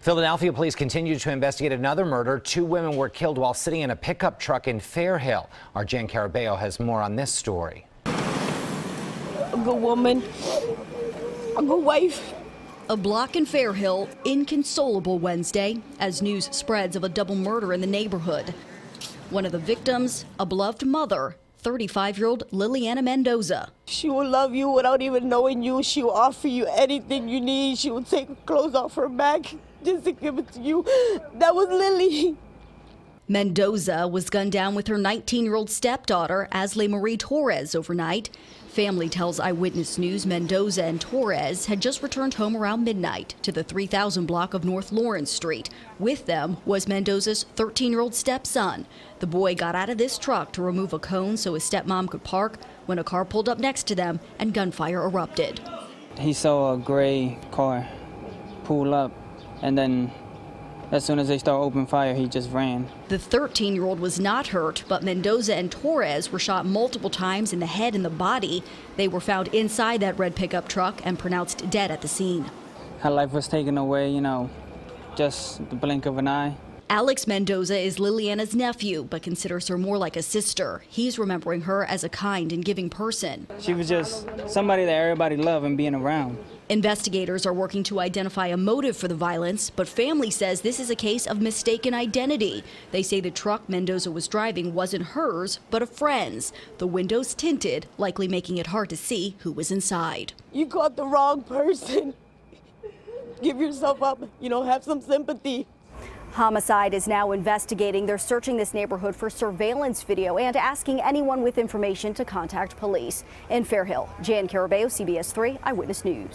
Philadelphia police continue to investigate another murder. Two women were killed while sitting in a pickup truck in Fairhill. Our Jan Carabeo has more on this story. A good woman, a good wife. A block in Fairhill, inconsolable Wednesday as news spreads of a double murder in the neighborhood. One of the victims, a beloved mother, 35 year old Liliana Mendoza. She will love you without even knowing you. She will offer you anything you need. She will take clothes off her back just to give it to you. That was Lily. Mendoza was gunned down with her 19 year old stepdaughter, Asley Marie Torres, overnight. Family tells Eyewitness News Mendoza and Torres had just returned home around midnight to the 3000 block of North Lawrence Street. With them was Mendoza's 13 year old stepson. The boy got out of this truck to remove a cone so his stepmom could park when a car pulled up next to them and gunfire erupted. He saw a gray car pull up and then as soon as they start opening fire, he just ran. The 13 year old was not hurt, but Mendoza and Torres were shot multiple times in the head and the body. They were found inside that red pickup truck and pronounced dead at the scene. Her life was taken away, you know, just the blink of an eye. Alex Mendoza is Liliana's nephew, but considers her more like a sister. He's remembering her as a kind and giving person. She was just somebody that everybody loved and being around. Investigators are working to identify a motive for the violence, but family says this is a case of mistaken identity. They say the truck Mendoza was driving wasn't hers, but a friend's. The windows tinted, likely making it hard to see who was inside. You caught the wrong person. Give yourself up, you know, have some sympathy. Homicide is now investigating. They're searching this neighborhood for surveillance video and asking anyone with information to contact police. In Fairhill, Jan Carabeo, CBS 3 Eyewitness News.